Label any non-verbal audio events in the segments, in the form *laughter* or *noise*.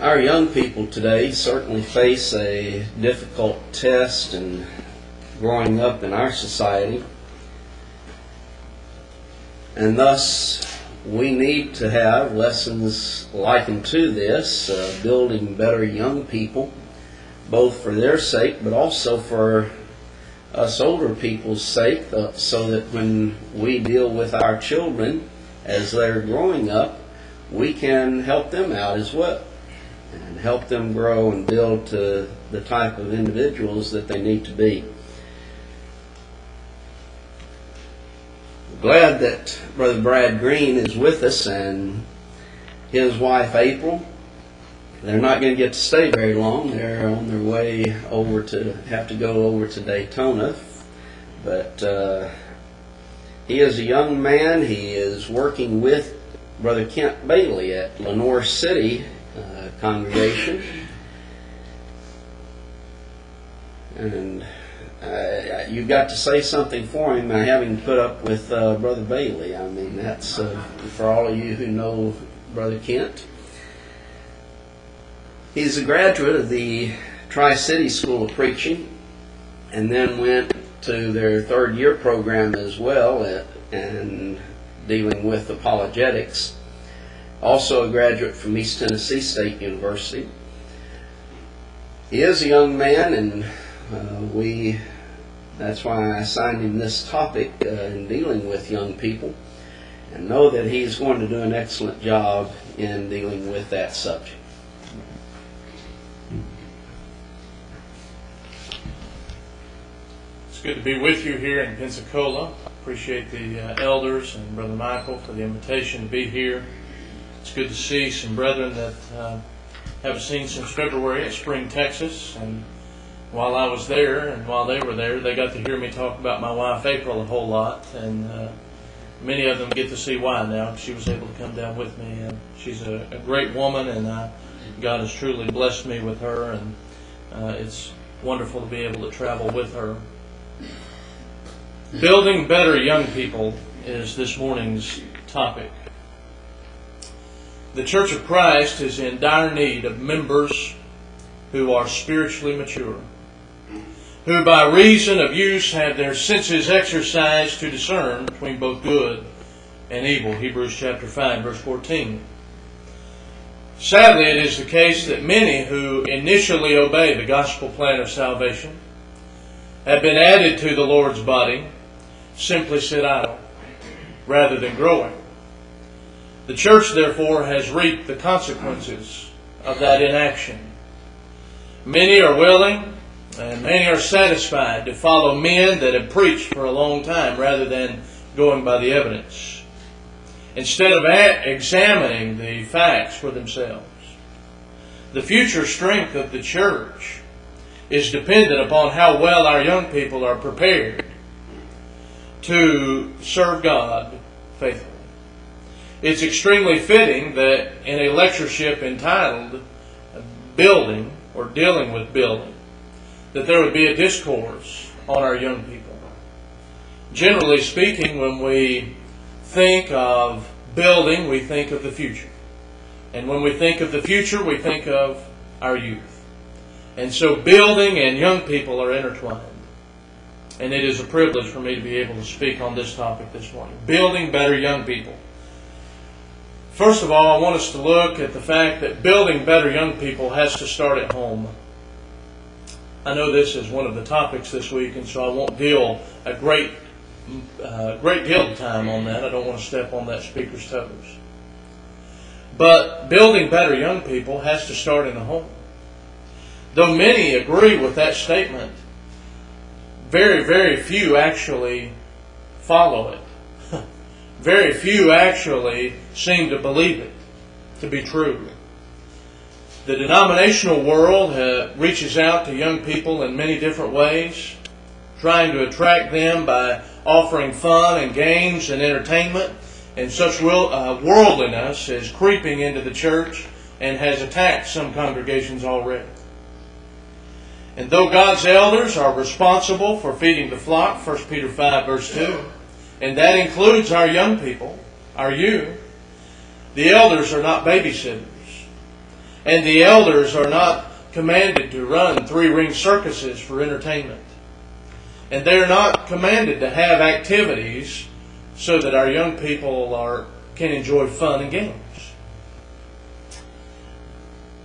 Our young people today certainly face a difficult test in growing up in our society. And thus, we need to have lessons likened to this, uh, building better young people, both for their sake, but also for us older people's sake, uh, so that when we deal with our children as they're growing up, we can help them out as well help them grow and build to the type of individuals that they need to be. Glad that Brother Brad Green is with us and his wife April. They're not going to get to stay very long. They're on their way over to have to go over to Daytona, but uh, he is a young man. He is working with Brother Kent Bailey at Lenoir City congregation. And uh, you got to say something for him, uh, having to put up with uh, Brother Bailey. I mean, that's uh, for all of you who know Brother Kent. He's a graduate of the Tri City School of Preaching and then went to their third year program as well at, and dealing with apologetics. Also a graduate from East Tennessee State University. He is a young man, and uh, we that's why I assigned him this topic uh, in dealing with young people, and know that he's going to do an excellent job in dealing with that subject. It's good to be with you here in Pensacola. Appreciate the uh, elders and Brother Michael for the invitation to be here. It's good to see some brethren that uh, haven't seen since February at Spring, Texas. And while I was there and while they were there, they got to hear me talk about my wife April a whole lot. And uh, many of them get to see why now. She was able to come down with me. And she's a, a great woman, and God has truly blessed me with her. And uh, it's wonderful to be able to travel with her. Building better young people is this morning's topic. The Church of Christ is in dire need of members who are spiritually mature, who by reason of use have their senses exercised to discern between both good and evil. Hebrews chapter 5 verse 14. Sadly, it is the case that many who initially obey the gospel plan of salvation have been added to the Lord's body simply sit idle rather than growing. The church, therefore, has reaped the consequences of that inaction. Many are willing and many are satisfied to follow men that have preached for a long time rather than going by the evidence, instead of examining the facts for themselves. The future strength of the church is dependent upon how well our young people are prepared to serve God faithfully. It's extremely fitting that in a lectureship entitled Building or Dealing with Building, that there would be a discourse on our young people. Generally speaking, when we think of building, we think of the future. And when we think of the future, we think of our youth. And so building and young people are intertwined and it is a privilege for me to be able to speak on this topic this morning building better young people. First of all, I want us to look at the fact that building better young people has to start at home. I know this is one of the topics this week, and so I won't deal a great, uh, great deal of time on that. I don't want to step on that speaker's toes. But building better young people has to start in the home. Though many agree with that statement, very, very few actually follow it. Very few actually seem to believe it to be true. The denominational world uh, reaches out to young people in many different ways, trying to attract them by offering fun and games and entertainment. And such will, uh, worldliness is creeping into the church and has attacked some congregations already. And though God's elders are responsible for feeding the flock, 1 Peter 5, verse 2, and that includes our young people, our youth, the elders are not babysitters. And the elders are not commanded to run three ring circuses for entertainment. And they're not commanded to have activities so that our young people are, can enjoy fun and games.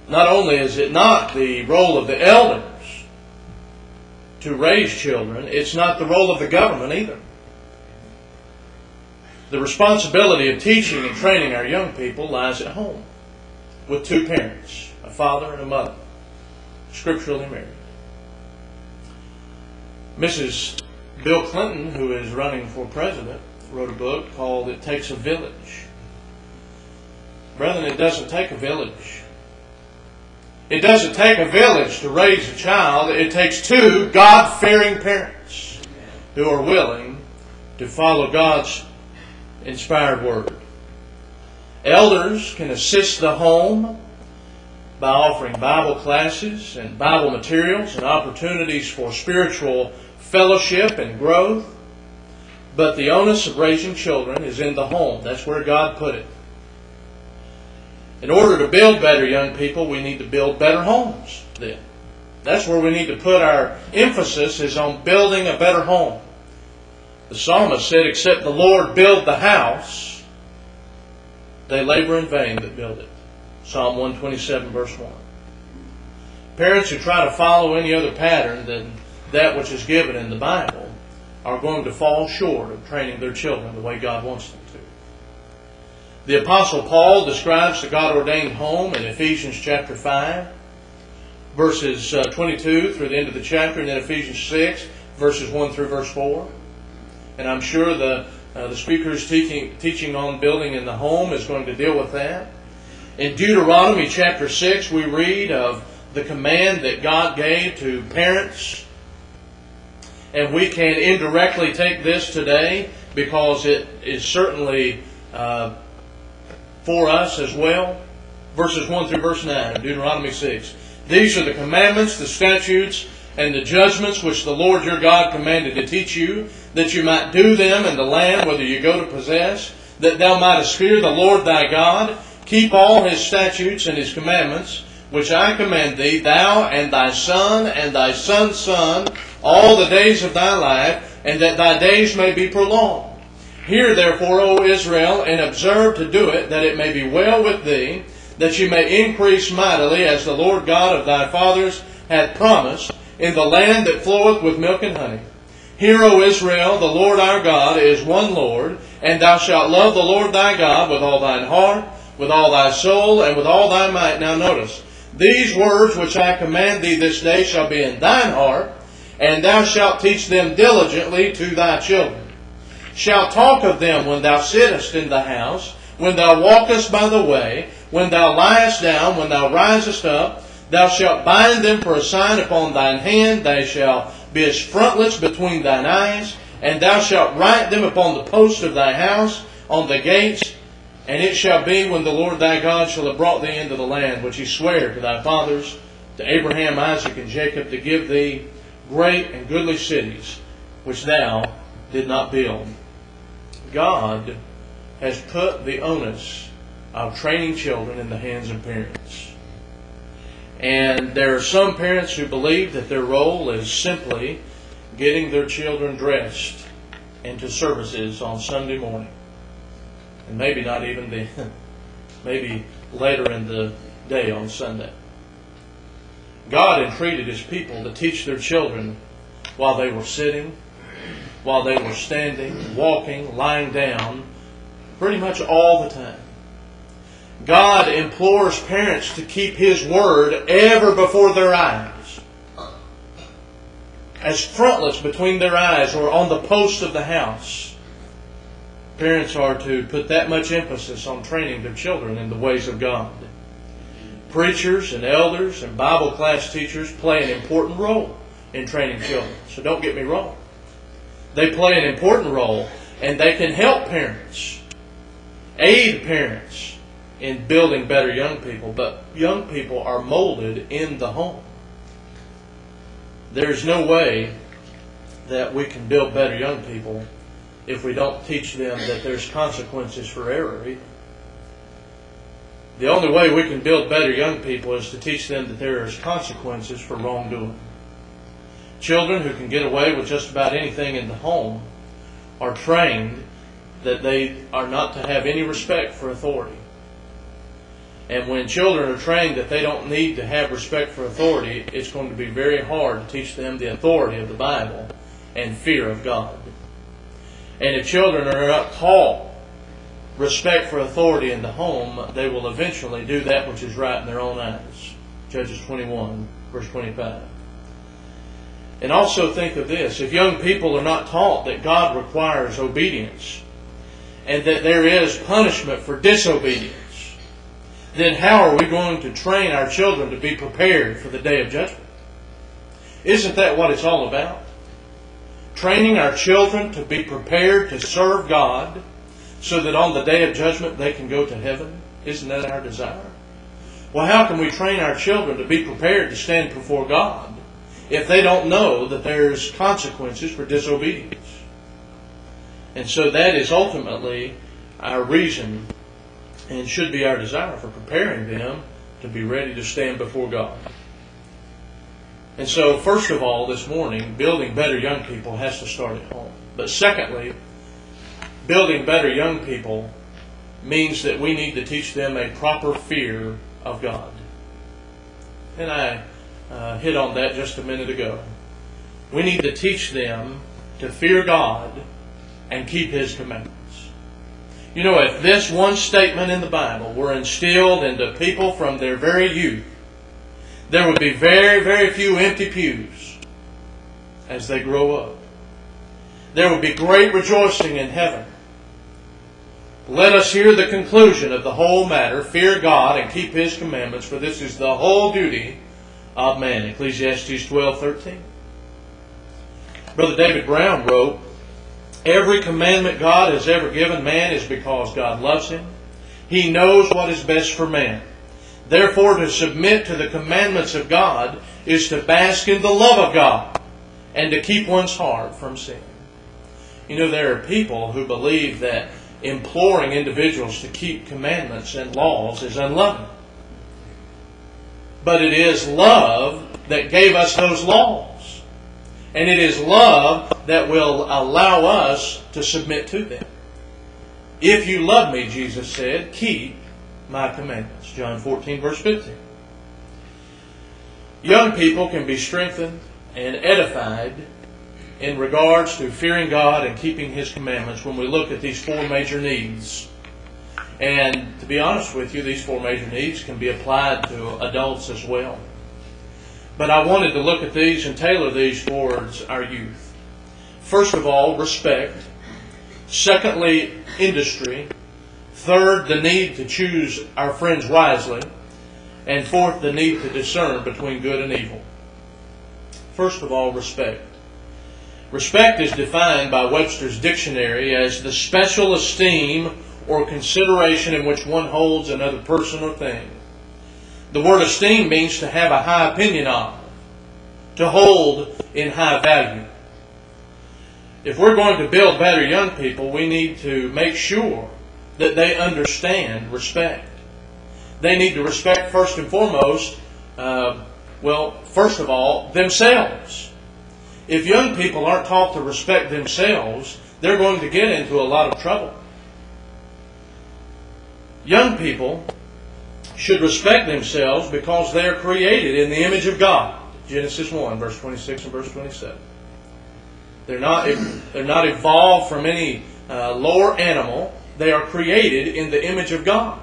Not only is it not the role of the elders to raise children, it's not the role of the government either. The responsibility of teaching and training our young people lies at home with two parents, a father and a mother, scripturally married. Mrs. Bill Clinton, who is running for president, wrote a book called It Takes a Village. Brethren, it doesn't take a village. It doesn't take a village to raise a child. It takes two God fearing parents who are willing to follow God's inspired word. Elders can assist the home by offering Bible classes and Bible materials and opportunities for spiritual fellowship and growth. But the onus of raising children is in the home. That's where God put it. In order to build better young people, we need to build better homes then. That's where we need to put our emphasis is on building a better home. The psalmist said, Except the Lord build the house, they labor in vain that build it. Psalm 127, verse 1. Parents who try to follow any other pattern than that which is given in the Bible are going to fall short of training their children the way God wants them to. The Apostle Paul describes the God ordained home in Ephesians chapter 5, verses uh, 22 through the end of the chapter, and then Ephesians 6, verses 1 through verse 4. And I'm sure the, uh, the speaker who's teaching, teaching on building in the home is going to deal with that. In Deuteronomy chapter 6, we read of the command that God gave to parents. And we can indirectly take this today because it is certainly uh, for us as well. Verses 1 through verse 9 of Deuteronomy 6. These are the commandments, the statutes, and the judgments which the Lord your God commanded to teach you, that you might do them in the land whether you go to possess, that thou mightest fear the Lord thy God, keep all his statutes and his commandments, which I command thee, thou and thy son and thy son's son, all the days of thy life, and that thy days may be prolonged. Hear therefore, O Israel, and observe to do it, that it may be well with thee, that you may increase mightily, as the Lord God of thy fathers hath promised, in the land that floweth with milk and honey. Hear, O Israel, the Lord our God is one Lord, and thou shalt love the Lord thy God with all thine heart, with all thy soul, and with all thy might. Now notice, these words which I command thee this day shall be in thine heart, and thou shalt teach them diligently to thy children shalt talk of them when thou sittest in the house, when thou walkest by the way, when thou liest down, when thou risest up. Thou shalt bind them for a sign upon thine hand, they shall be as frontlets between thine eyes, and thou shalt write them upon the posts of thy house, on the gates. And it shall be when the Lord thy God shall have brought thee into the land which he sware to thy fathers, to Abraham, Isaac, and Jacob, to give thee great and goodly cities, which thou did not build. God has put the onus of training children in the hands of parents. And there are some parents who believe that their role is simply getting their children dressed into services on Sunday morning. And maybe not even the, *laughs* maybe later in the day on Sunday. God entreated His people to teach their children while they were sitting, while they were standing, walking, lying down, pretty much all the time. God implores parents to keep His Word ever before their eyes, as frontlets between their eyes or on the post of the house. Parents are to put that much emphasis on training their children in the ways of God. Preachers and elders and Bible class teachers play an important role in training children, so don't get me wrong. They play an important role and they can help parents, aid parents in building better young people, but young people are molded in the home. There's no way that we can build better young people if we don't teach them that there's consequences for error. The only way we can build better young people is to teach them that there is consequences for wrongdoing. Children who can get away with just about anything in the home are trained that they are not to have any respect for authority. And when children are trained that they don't need to have respect for authority, it's going to be very hard to teach them the authority of the Bible and fear of God. And if children are not taught respect for authority in the home, they will eventually do that which is right in their own eyes. Judges 21, verse 25. And also think of this if young people are not taught that God requires obedience and that there is punishment for disobedience, then how are we going to train our children to be prepared for the day of judgment? Isn't that what it's all about? Training our children to be prepared to serve God so that on the day of judgment they can go to heaven? Isn't that our desire? Well, how can we train our children to be prepared to stand before God if they don't know that there's consequences for disobedience? And so that is ultimately our reason and should be our desire for preparing them to be ready to stand before God. And so, first of all, this morning, building better young people has to start at home. But secondly, building better young people means that we need to teach them a proper fear of God. And I uh, hit on that just a minute ago. We need to teach them to fear God and keep His commandments. You know, if this one statement in the Bible were instilled into people from their very youth, there would be very, very few empty pews as they grow up. There would be great rejoicing in heaven. Let us hear the conclusion of the whole matter. Fear God and keep His commandments, for this is the whole duty of man. Ecclesiastes 12 13. Brother David Brown wrote, Every commandment God has ever given man is because God loves him. He knows what is best for man. Therefore, to submit to the commandments of God is to bask in the love of God and to keep one's heart from sin. You know, there are people who believe that imploring individuals to keep commandments and laws is unloving. But it is love that gave us those laws. And it is love that will allow us to submit to them. If you love me, Jesus said, keep my commandments. John 14, verse 15. Young people can be strengthened and edified in regards to fearing God and keeping His commandments when we look at these four major needs. And to be honest with you, these four major needs can be applied to adults as well. But I wanted to look at these and tailor these towards our youth. First of all, respect. Secondly, industry. Third, the need to choose our friends wisely. And fourth, the need to discern between good and evil. First of all, respect. Respect is defined by Webster's dictionary as the special esteem or consideration in which one holds another person or thing. The word esteem means to have a high opinion of, to hold in high value. If we're going to build better young people, we need to make sure that they understand respect. They need to respect, first and foremost, uh, well, first of all, themselves. If young people aren't taught to respect themselves, they're going to get into a lot of trouble. Young people should respect themselves because they are created in the image of God. Genesis 1, verse 26 and verse 27. They're not, they're not evolved from any uh, lower animal. They are created in the image of God.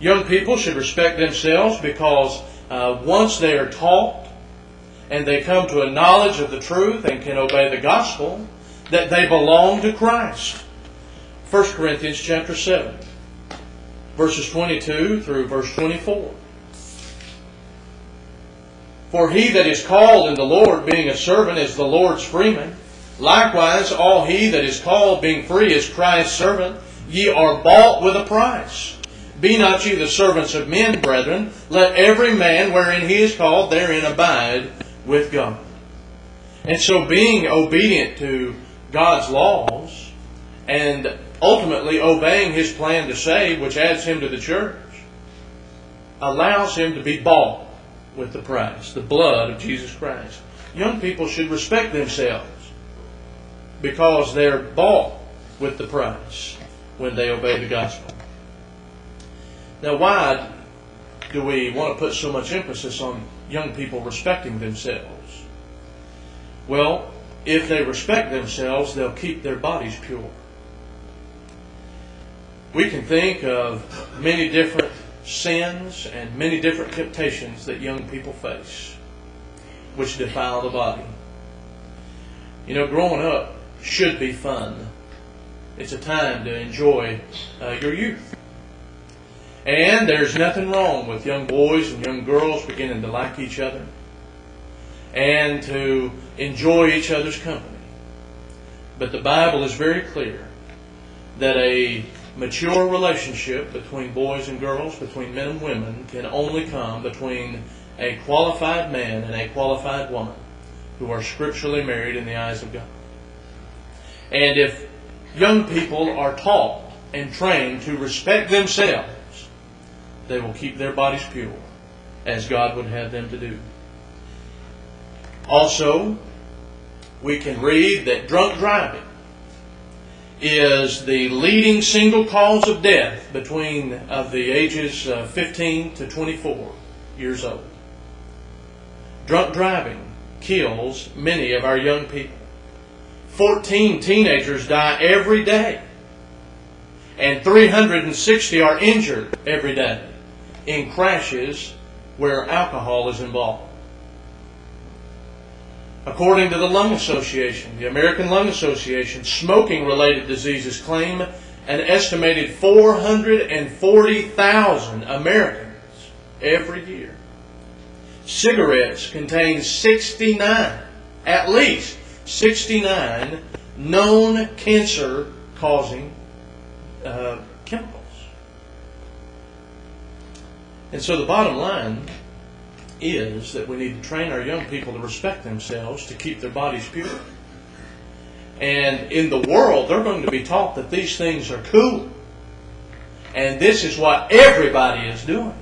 Young people should respect themselves because uh, once they are taught and they come to a knowledge of the truth and can obey the gospel, that they belong to Christ. 1 Corinthians chapter 7 verses 22 through verse 24. For he that is called in the Lord, being a servant, is the Lord's freeman. Likewise, all he that is called, being free, is Christ's servant. Ye are bought with a price. Be not ye the servants of men, brethren. Let every man wherein he is called therein abide with God. And so, being obedient to God's laws and ultimately obeying his plan to save, which adds him to the church, allows him to be bought with the price, the blood of Jesus Christ. Young people should respect themselves because they're bought with the price when they obey the gospel. Now, why do we want to put so much emphasis on young people respecting themselves? Well, if they respect themselves, they'll keep their bodies pure. We can think of many different sins and many different temptations that young people face, which defile the body. You know, growing up should be fun. It's a time to enjoy uh, your youth. And there's nothing wrong with young boys and young girls beginning to like each other and to enjoy each other's company. But the Bible is very clear that a mature relationship between boys and girls, between men and women, can only come between a qualified man and a qualified woman who are scripturally married in the eyes of God. And if young people are taught and trained to respect themselves, they will keep their bodies pure as God would have them to do. Also, we can read that drunk driving is the leading single cause of death between of the ages uh, 15 to 24 years old. Drunk driving kills many of our young people. 14 teenagers die every day, and 360 are injured every day in crashes where alcohol is involved. According to the Lung Association, the American Lung Association, smoking related diseases claim an estimated 440,000 Americans every year. Cigarettes contain 69, at least 69 known cancer causing uh, chemicals. And so the bottom line is that we need to train our young people to respect themselves, to keep their bodies pure. And in the world, they're going to be taught that these things are cool. And this is what everybody is doing.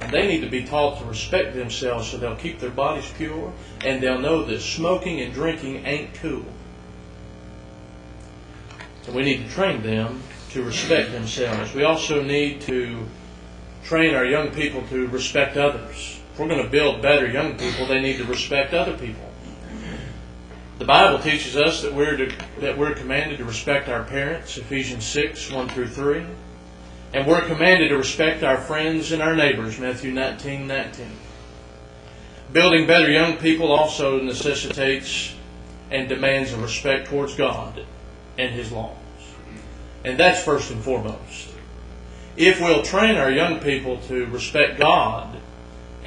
And they need to be taught to respect themselves so they'll keep their bodies pure and they'll know that smoking and drinking ain't cool. So we need to train them to respect themselves. We also need to train our young people to respect others. We're going to build better young people, they need to respect other people. The Bible teaches us that we're to, that we're commanded to respect our parents, Ephesians 6, 1 through 3. And we're commanded to respect our friends and our neighbors, Matthew 19, 19. Building better young people also necessitates and demands a respect towards God and His laws. And that's first and foremost. If we'll train our young people to respect God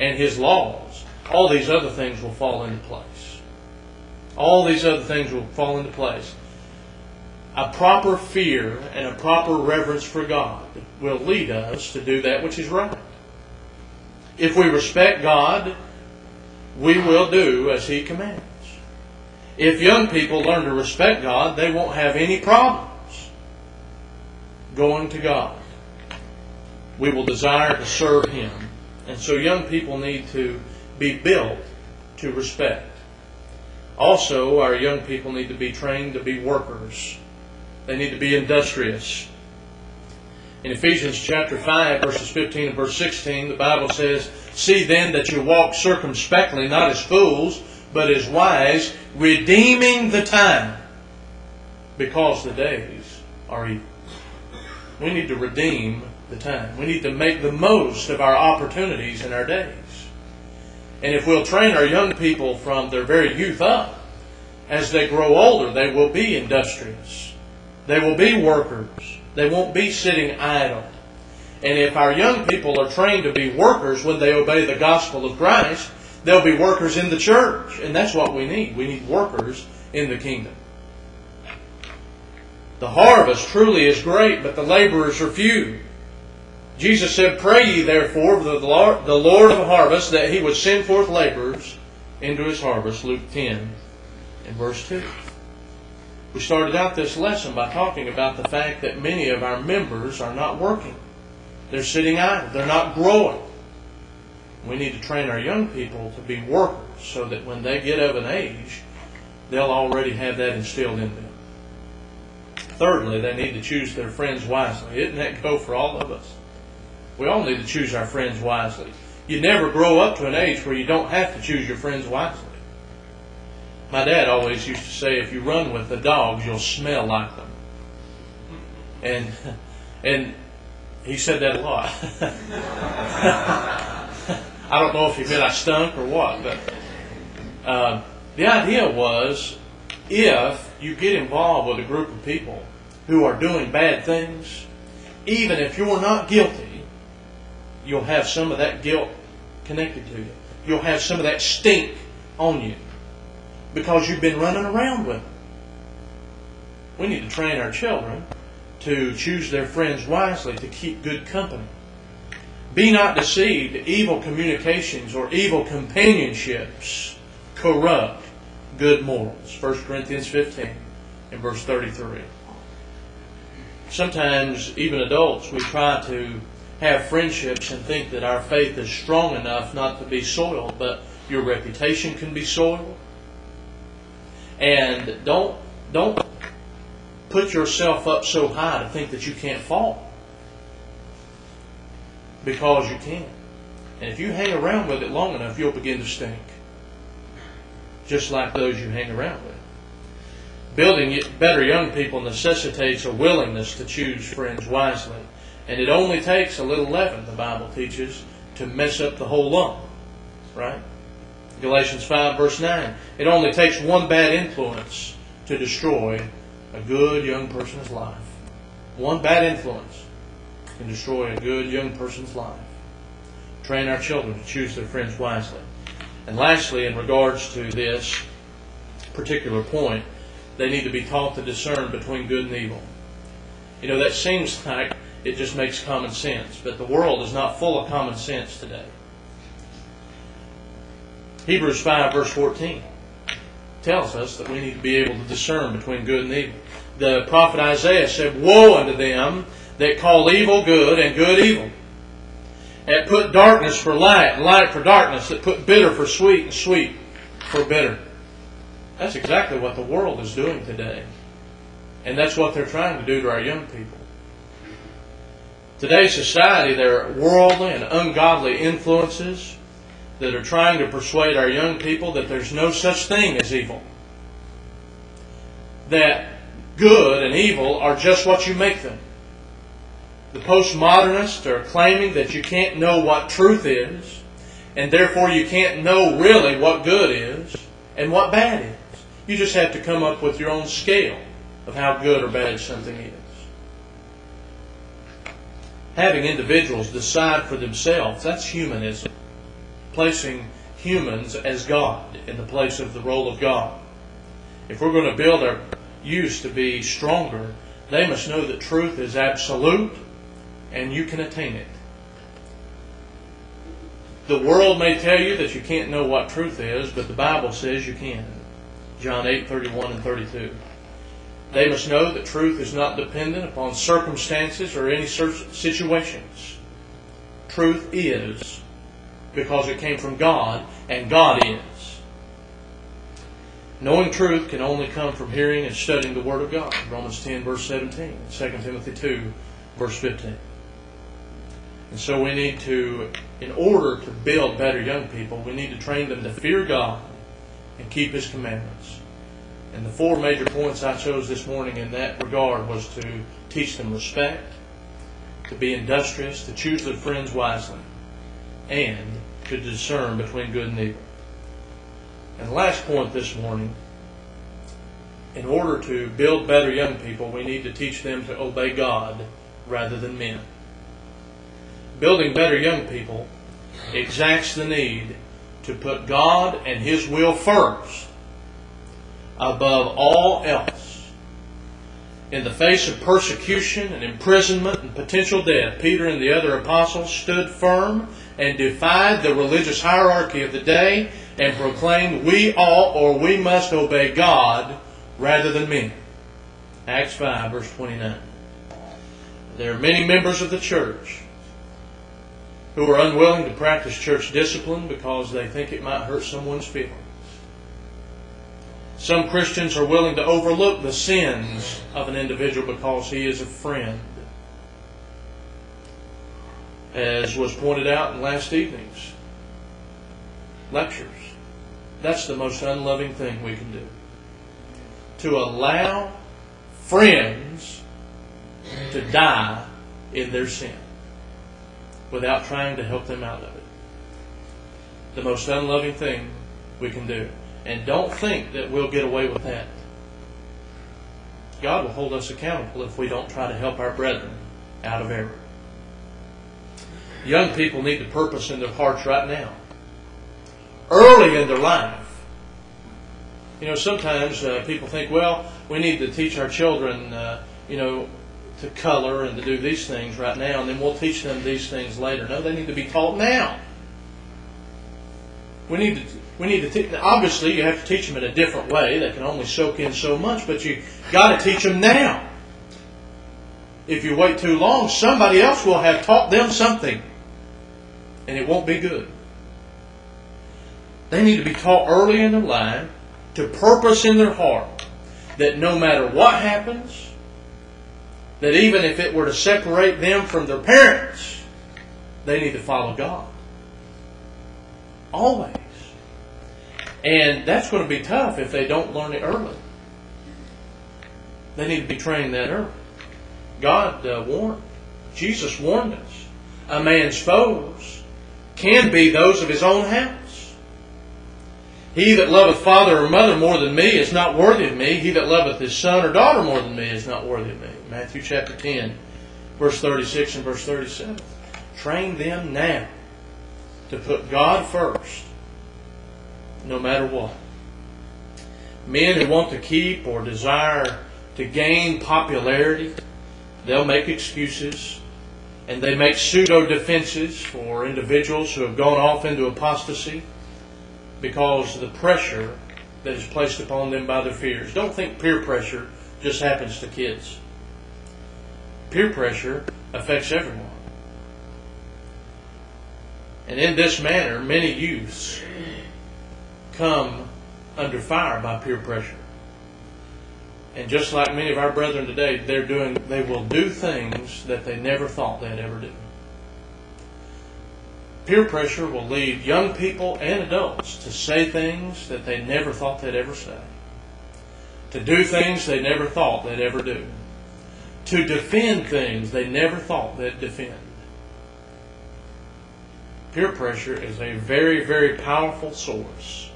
and His laws, all these other things will fall into place. All these other things will fall into place. A proper fear and a proper reverence for God will lead us to do that which is right. If we respect God, we will do as He commands. If young people learn to respect God, they won't have any problems going to God. We will desire to serve Him. And so young people need to be built to respect. Also, our young people need to be trained to be workers. They need to be industrious. In Ephesians chapter 5, verses 15 and verse 16, the Bible says, See then that you walk circumspectly, not as fools, but as wise, redeeming the time, because the days are evil. We need to redeem the time. We need to make the most of our opportunities in our days. And if we'll train our young people from their very youth up, as they grow older, they will be industrious. They will be workers. They won't be sitting idle. And if our young people are trained to be workers when they obey the gospel of Christ, they'll be workers in the church. And that's what we need. We need workers in the kingdom. The harvest truly is great, but the laborers are few. Jesus said, Pray ye therefore the Lord, the Lord of the harvest that he would send forth laborers into his harvest. Luke 10 and verse 2. We started out this lesson by talking about the fact that many of our members are not working. They're sitting idle. They're not growing. We need to train our young people to be workers so that when they get of an age, they'll already have that instilled in them. Thirdly, they need to choose their friends wisely. Isn't that go for all of us? We all need to choose our friends wisely. You never grow up to an age where you don't have to choose your friends wisely. My dad always used to say, if you run with the dogs, you'll smell like them. And and he said that a lot. *laughs* I don't know if he meant I stunk or what, but uh, the idea was if you get involved with a group of people who are doing bad things, even if you're not guilty, you'll have some of that guilt connected to you. You'll have some of that stink on you because you've been running around with them. We need to train our children to choose their friends wisely, to keep good company. Be not deceived, evil communications or evil companionships corrupt good morals. 1 Corinthians 15 and verse 33. Sometimes, even adults, we try to have friendships and think that our faith is strong enough not to be soiled, but your reputation can be soiled. And don't don't put yourself up so high to think that you can't fall. Because you can. And if you hang around with it long enough, you'll begin to stink. Just like those you hang around with. Building better young people necessitates a willingness to choose friends wisely. And it only takes a little leaven, the Bible teaches, to mess up the whole lump. Right? Galatians 5, verse 9. It only takes one bad influence to destroy a good young person's life. One bad influence can destroy a good young person's life. Train our children to choose their friends wisely. And lastly, in regards to this particular point, they need to be taught to discern between good and evil. You know, that seems like it just makes common sense, but the world is not full of common sense today. Hebrews 5, verse 14 tells us that we need to be able to discern between good and evil. The prophet Isaiah said, Woe unto them that call evil good and good evil. That put darkness for light and light for darkness, that put bitter for sweet and sweet for bitter. That's exactly what the world is doing today. And that's what they're trying to do to our young people. Today's society, there are worldly and ungodly influences that are trying to persuade our young people that there's no such thing as evil. That good and evil are just what you make them. The postmodernists are claiming that you can't know what truth is, and therefore you can't know really what good is and what bad is. You just have to come up with your own scale of how good or bad something is. Having individuals decide for themselves, that's humanism placing humans as God in the place of the role of God. If we're going to build our youth to be stronger, they must know that truth is absolute and you can attain it. The world may tell you that you can't know what truth is, but the Bible says you can. John 8, 31 and 32. They must know that truth is not dependent upon circumstances or any situations. Truth is because it came from God, and God is. Knowing truth can only come from hearing and studying the Word of God. Romans 10, verse 17, 2 Timothy 2, verse 15. And so we need to, in order to build better young people, we need to train them to fear God and keep His commandments. And the four major points I chose this morning in that regard was to teach them respect, to be industrious, to choose their friends wisely, and to discern between good and evil. And the last point this morning in order to build better young people, we need to teach them to obey God rather than men. Building better young people exacts the need to put God and His will first above all else. In the face of persecution and imprisonment and potential death, Peter and the other apostles stood firm and defied the religious hierarchy of the day and proclaimed we ought or we must obey God rather than men. Acts 5, verse 29. There are many members of the church who are unwilling to practice church discipline because they think it might hurt someone's feelings. Some Christians are willing to overlook the sins of an individual because he is a friend. As was pointed out in last evening's lectures, that's the most unloving thing we can do. To allow friends to die in their sin without trying to help them out of it. The most unloving thing we can do. And don't think that we'll get away with that. God will hold us accountable if we don't try to help our brethren out of error. Young people need the purpose in their hearts right now, early in their life. You know, sometimes uh, people think, well, we need to teach our children, uh, you know, to color and to do these things right now, and then we'll teach them these things later. No, they need to be taught now. We need to we need to. Obviously, you have to teach them in a different way. They can only soak in so much, but you got to teach them now. If you wait too long, somebody else will have taught them something, and it won't be good. They need to be taught early in their life to purpose in their heart that no matter what happens, that even if it were to separate them from their parents, they need to follow God. Always. And that's going to be tough if they don't learn it early. They need to be trained that early. God uh, warned, Jesus warned us. A man's foes can be those of his own house. He that loveth father or mother more than me is not worthy of me. He that loveth his son or daughter more than me is not worthy of me. Matthew chapter 10, verse 36 and verse 37. Train them now to put God first no matter what. Men who want to keep or desire to gain popularity, they'll make excuses and they make pseudo defenses for individuals who have gone off into apostasy because of the pressure that is placed upon them by their fears. Don't think peer pressure just happens to kids. Peer pressure affects everyone. And in this manner, many youths come under fire by peer pressure. And just like many of our brethren today, they're doing they will do things that they never thought they'd ever do. Peer pressure will lead young people and adults to say things that they never thought they'd ever say. To do things they never thought they'd ever do. To defend things they never thought they'd defend. Peer pressure is a very, very powerful source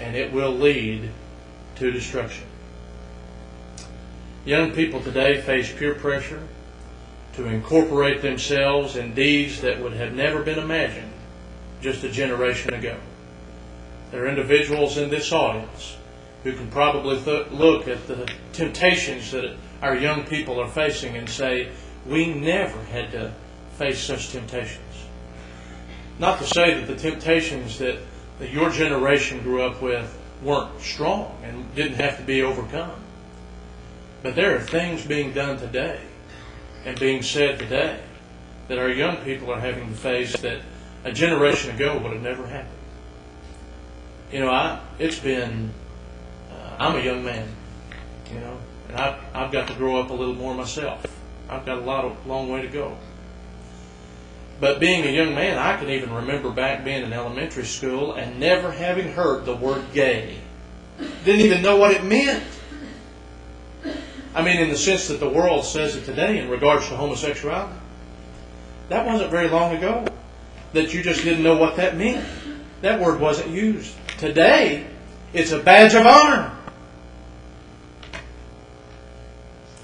and it will lead to destruction. Young people today face peer pressure to incorporate themselves in deeds that would have never been imagined just a generation ago. There are individuals in this audience who can probably th- look at the temptations that our young people are facing and say, we never had to face such temptations. Not to say that the temptations that that your generation grew up with weren't strong and didn't have to be overcome. But there are things being done today and being said today that our young people are having to face that a generation ago would have never happened. You know, I it's been uh, I'm a young man, you know, and I've I've got to grow up a little more myself. I've got a lot of long way to go. But being a young man, I can even remember back being in elementary school and never having heard the word gay. Didn't even know what it meant. I mean, in the sense that the world says it today in regards to homosexuality. That wasn't very long ago that you just didn't know what that meant. That word wasn't used. Today, it's a badge of honor.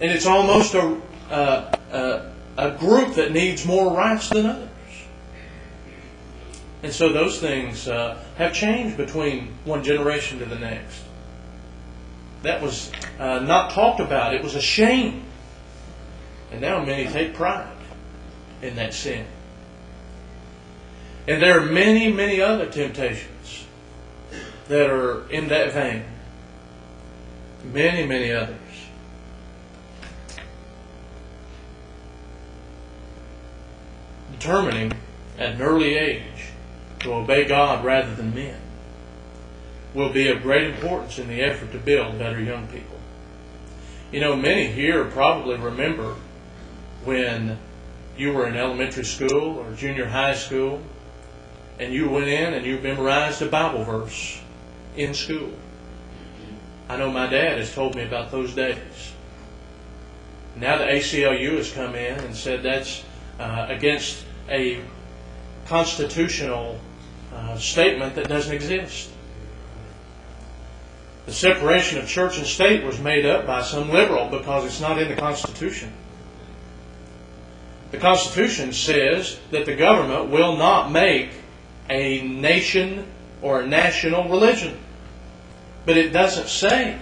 And it's almost a, uh, uh, a group that needs more rights than others. And so those things uh, have changed between one generation to the next. That was uh, not talked about. It was a shame. And now many take pride in that sin. And there are many, many other temptations that are in that vein. Many, many others. Determining at an early age to obey God rather than men will be of great importance in the effort to build better young people. You know, many here probably remember when you were in elementary school or junior high school and you went in and you memorized a Bible verse in school. I know my dad has told me about those days. Now the ACLU has come in and said that's uh, against a constitutional uh, statement that doesn't exist. The separation of church and state was made up by some liberal because it's not in the Constitution. The Constitution says that the government will not make a nation or a national religion. But it doesn't say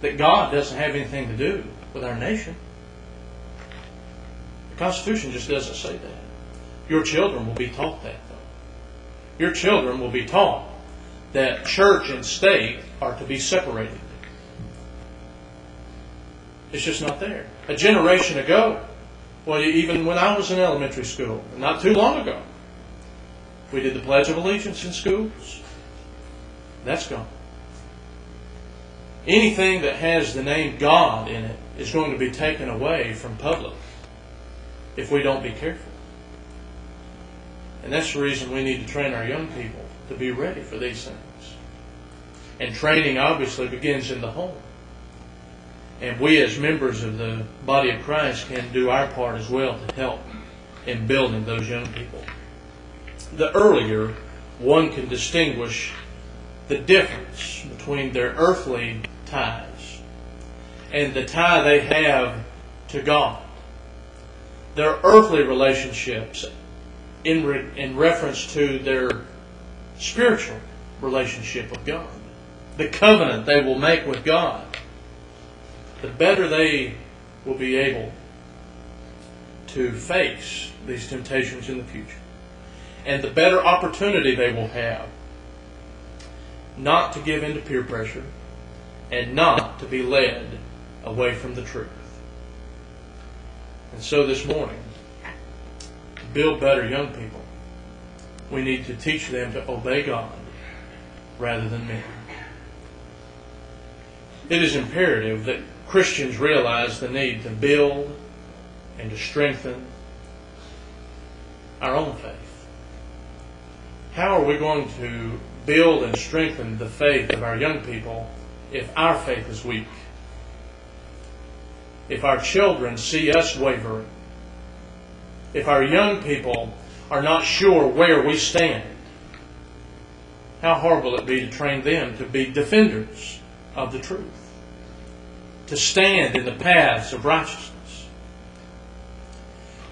that God doesn't have anything to do with our nation. The Constitution just doesn't say that. Your children will be taught that, though. Your children will be taught that church and state are to be separated. It's just not there. A generation ago, well, even when I was in elementary school, not too long ago, we did the Pledge of Allegiance in schools. That's gone. Anything that has the name God in it is going to be taken away from public if we don't be careful. And that's the reason we need to train our young people to be ready for these things. And training obviously begins in the home. And we as members of the body of Christ can do our part as well to help in building those young people. The earlier one can distinguish the difference between their earthly ties and the tie they have to God. Their earthly relationships in, re- in reference to their spiritual relationship with God, the covenant they will make with God, the better they will be able to face these temptations in the future. And the better opportunity they will have not to give in to peer pressure and not to be led away from the truth. And so this morning, build better young people, we need to teach them to obey God rather than men. It is imperative that Christians realize the need to build and to strengthen our own faith. How are we going to build and strengthen the faith of our young people if our faith is weak? If our children see us wavering? If our young people are not sure where we stand? How hard will it be to train them to be defenders of the truth? To stand in the paths of righteousness?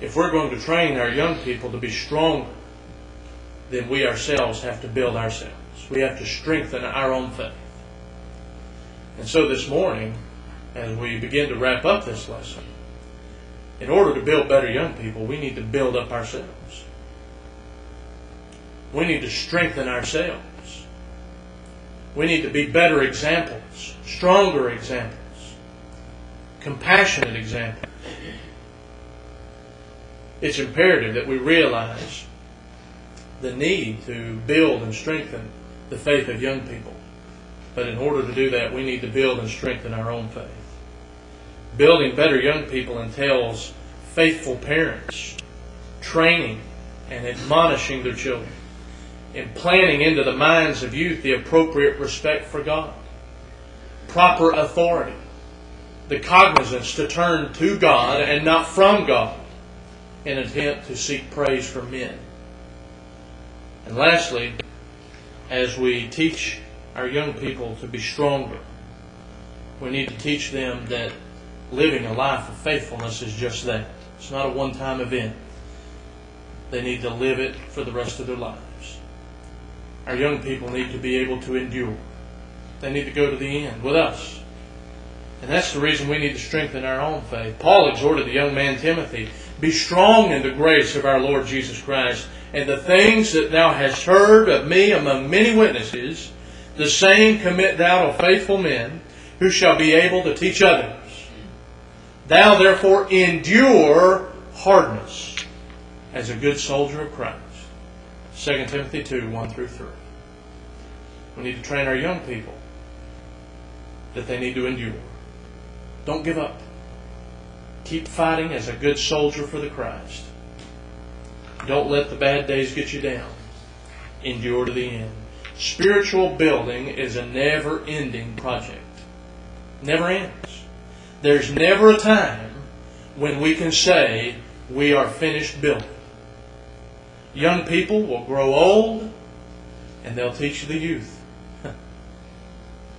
If we're going to train our young people to be stronger, then we ourselves have to build ourselves. We have to strengthen our own faith. And so this morning, as we begin to wrap up this lesson, in order to build better young people, we need to build up ourselves. We need to strengthen ourselves. We need to be better examples, stronger examples, compassionate examples. It's imperative that we realize the need to build and strengthen the faith of young people. But in order to do that, we need to build and strengthen our own faith. Building better young people entails faithful parents, training and admonishing their children, implanting into the minds of youth the appropriate respect for God, proper authority, the cognizance to turn to God and not from God in an attempt to seek praise from men. And lastly, as we teach our young people to be stronger, we need to teach them that living a life of faithfulness is just that. It's not a one time event. They need to live it for the rest of their lives. Our young people need to be able to endure. They need to go to the end with us. And that's the reason we need to strengthen our own faith. Paul exhorted the young man Timothy be strong in the grace of our Lord Jesus Christ, and the things that thou hast heard of me among many witnesses, the same commit thou to faithful men, who shall be able to teach others. Thou therefore endure hardness as a good soldier of Christ. 2 Timothy 2 1 through 3. We need to train our young people that they need to endure. Don't give up. Keep fighting as a good soldier for the Christ. Don't let the bad days get you down. Endure to the end. Spiritual building is a never ending project. Never ends. There's never a time when we can say we are finished building. Young people will grow old and they'll teach the youth. *laughs*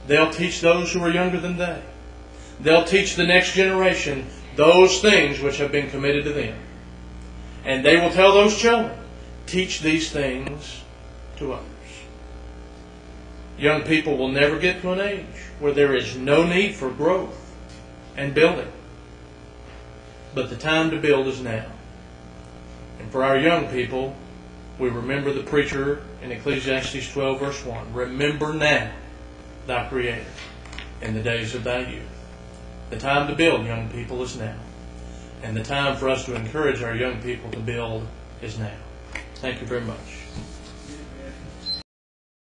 They'll teach those who are younger than they. They'll teach the next generation those things which have been committed to them. And they will tell those children, teach these things to others. Young people will never get to an age where there is no need for growth and building. But the time to build is now. And for our young people, we remember the preacher in Ecclesiastes 12, verse 1. Remember now thy Creator in the days of thy youth. The time to build, young people, is now. And the time for us to encourage our young people to build is now. Thank you very much.